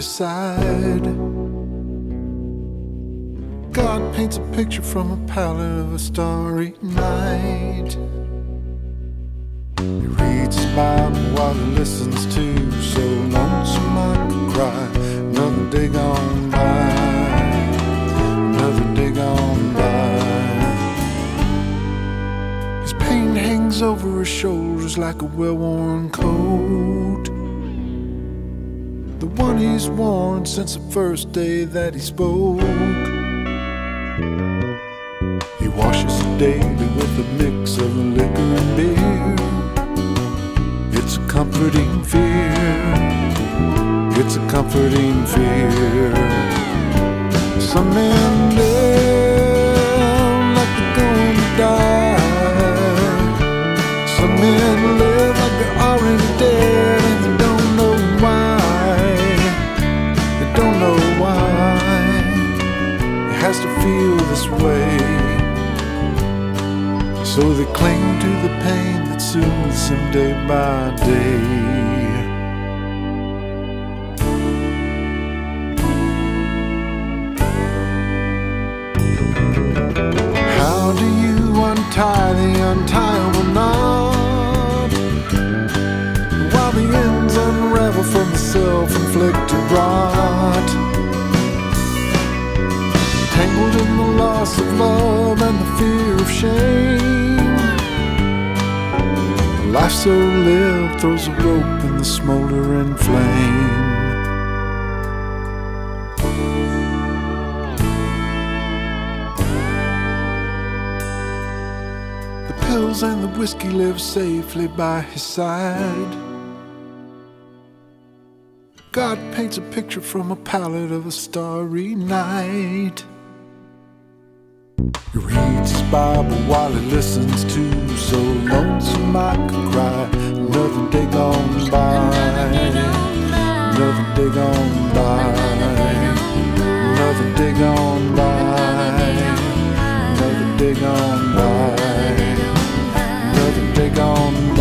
his side. God paints a picture from a palette of a starry night. He reads Bible while he listens to so lonesome I could cry. Another day gone by, another day gone by. His pain hangs over his shoulders like a well-worn coat. One he's worn since the first day that he spoke. He washes daily with a mix of liquor and beer. It's a comforting fear. It's a comforting fear. Some men live So they cling to the pain that soothes them day by day. How do you untie the untieable knot? While the ends unravel from the self-inflicted rot Tangled in the loss of love and the fear of shame life so lived throws a rope in the smoldering flame The pills and the whiskey live safely by his side. God paints a picture from a palette of a starry night. He reads Bible while he listens to So lonesome I could cry Another day gone by. Another day gone by. Another day gone by. Another day gone by. Another day gone by.